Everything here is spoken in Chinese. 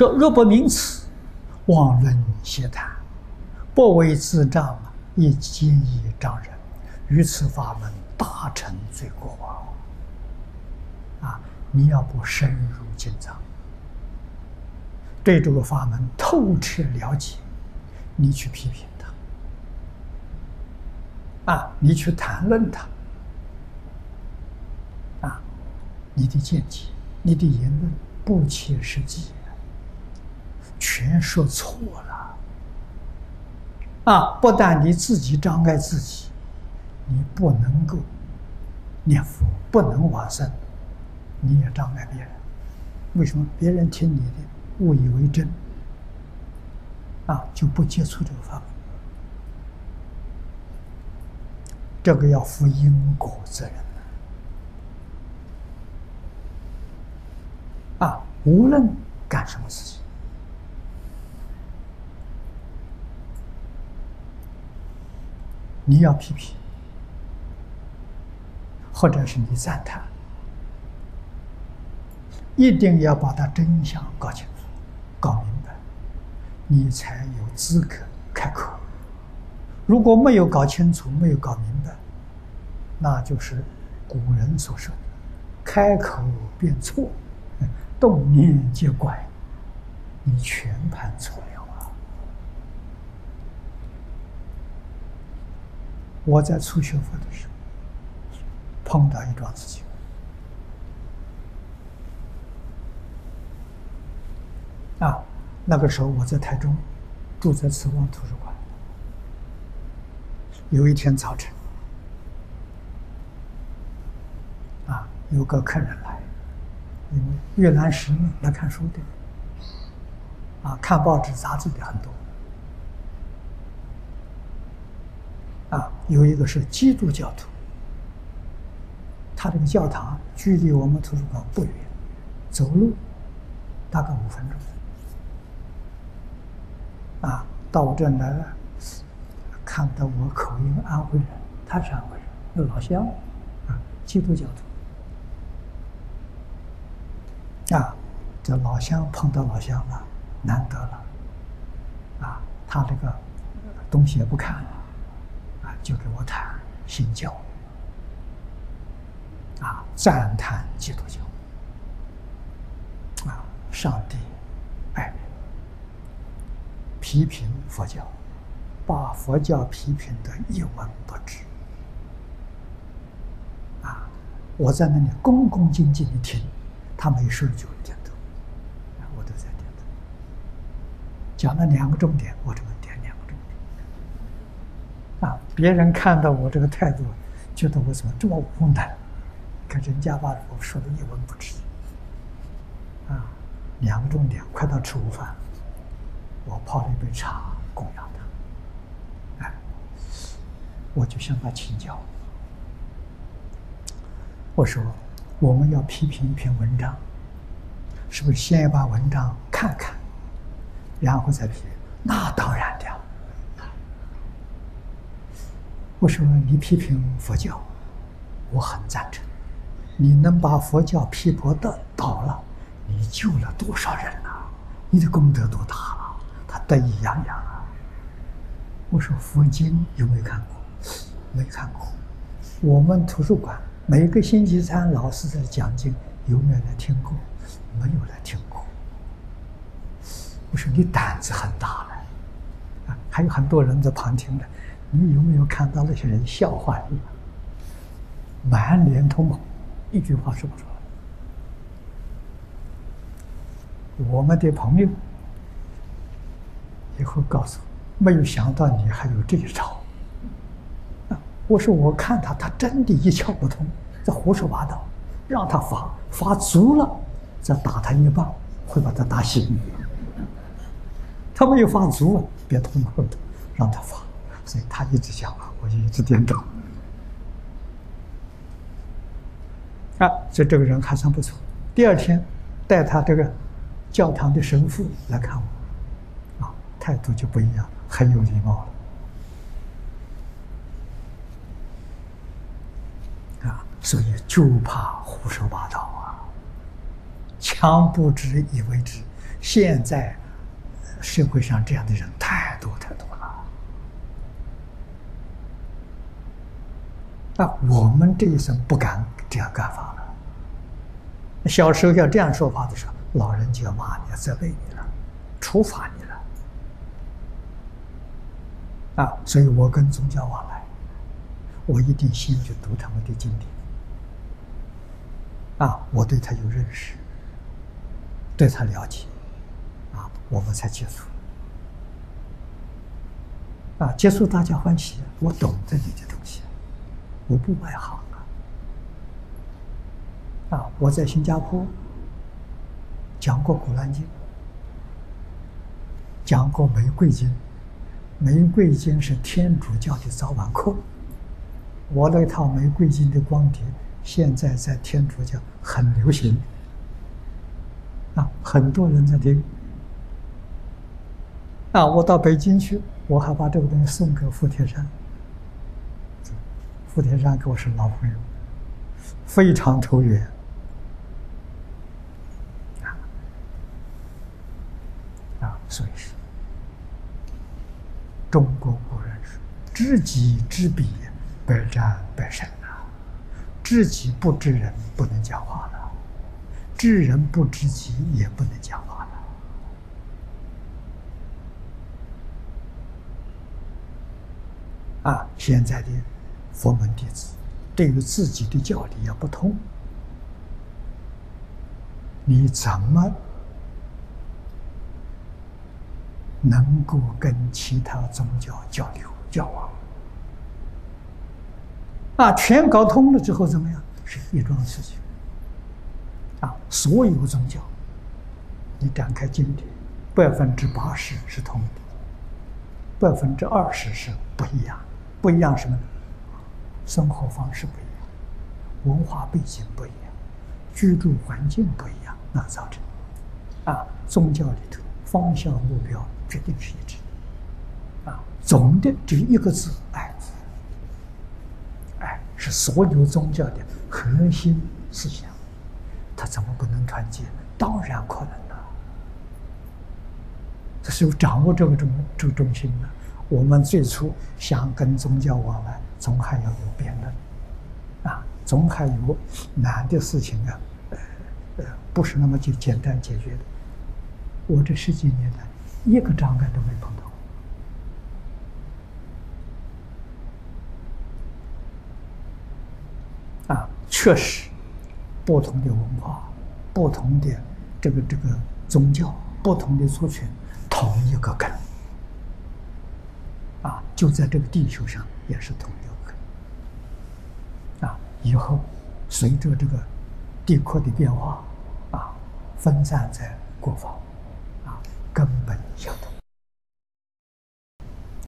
说若不明此，妄论邪谈，不为自障，亦兼以障人，于此法门大成罪过啊！你要不深入经藏，对这个法门透彻了解，你去批评他，啊，你去谈论他，啊，你的见解、你的言论不切实际。全说错了啊！不但你自己障碍自己，你不能够念佛，不能往生，你也障碍别人。为什么？别人听你的，误以为真，啊，就不接触这个法门。这个要负因果责任啊！无论干什么事情。你要批评，或者是你赞叹，一定要把它真相搞清楚、搞明白，你才有资格开口。如果没有搞清楚、没有搞明白，那就是古人所说的“开口便错，动念皆怪”，你全盘错了。我在初学佛的时候，碰到一桩事情。啊，那个时候我在台中，住在慈光图书馆。有一天早晨，啊，有个客人来，因为越南时来看书的，啊，看报纸杂志的很多。啊，有一个是基督教徒，他这个教堂距离我们图书馆不远，走路大概五分钟。啊，到我这来了，看到我口音安徽人，他是安徽人，有老乡，啊，基督教徒，啊，这老乡碰到老乡了，难得了，啊，他这个东西也不看了。就给我谈新教，啊，赞叹基督教，啊，上帝爱人，批评佛教，把佛教批评的一文不值，啊，我在那里恭恭敬敬的听，他没事就点头，我都在点头，讲了两个重点，我这个。别人看到我这个态度，觉得我怎么这么无能？可人家把我说的一文不值。啊，两个重点，快到吃午饭，我泡了一杯茶供养他。哎，我就向他请教。我说，我们要批评一篇文章，是不是先要把文章看看，然后再批？那当然的。我说你批评佛教，我很赞成。你能把佛教批驳的倒了，你救了多少人啊？你的功德多大了？他得意洋洋啊。我说佛经有没有看过？没看过。我们图书馆每个星期三老师在讲经，有没有来听过？没有来听过。我说你胆子很大了，啊，还有很多人在旁听的。你有没有看到那些人笑话你？满脸通红，一句话说不出来。我们的朋友也会告诉我，没有想到你还有这一招。我说我看他，他真的一窍不通，在胡说八道，让他发发足了，再打他一棒，会把他打醒。他没有发足，别痛苦的，让他发。所以他一直讲，我就一直点头。啊，所以这个人还算不错。第二天，带他这个教堂的神父来看我，啊，态度就不一样，很有礼貌了。啊，所以就怕胡说八道啊，强不知以为知，现在社会上这样的人太多太多了。啊，我们这一生不敢这样干法了。小时候要这样说话的时候，老人就要骂你，责备你了，处罚你了。啊，所以我跟宗教往来，我一定先去读他们的经典。啊，我对他有认识，对他了解，啊，我们才接触。啊，接触大家欢喜，我懂得你的，我不外行啊。啊，我在新加坡讲过《古兰经》，讲过《玫瑰经》。玫瑰经是天主教的早晚课，我那套玫瑰经的光碟现在在天主教很流行，啊，很多人在听。啊，我到北京去，我还把这个东西送给傅铁山，傅天山跟我是老朋友，非常投缘。啊，啊，所以是。中国古人说：“知己知彼，百战百胜啊！知己不知人，不能讲话了；知人不知己，也不能讲话了。”啊，现在的佛门弟子对于自己的教理也不通，你怎么？能够跟其他宗教交流交往，啊，全搞通了之后怎么样？是一桩事情。啊，所有宗教，你展开经典，百分之八十是通的，百分之二十是不一样。不一样什么？生活方式不一样，文化背景不一样，居住环境不一样，那造成。啊，宗教里头方向目标。决定是一致，啊，总的只一个字，爱，爱是所有宗教的核心思想，他怎么不能团结？当然可能了。这是有掌握这个中这个中心的。我们最初想跟宗教往来，总还要有辩论，啊，总还有难的事情啊，呃，不是那么就简单解决的。我这十几年来。一个障碍都没碰到，啊，确实，不同的文化、不同的这个这个宗教、不同的族群，同一个根，啊，就在这个地球上也是同一个，啊，以后随着这个地壳的变化，啊，分散在各方。啊根本相同。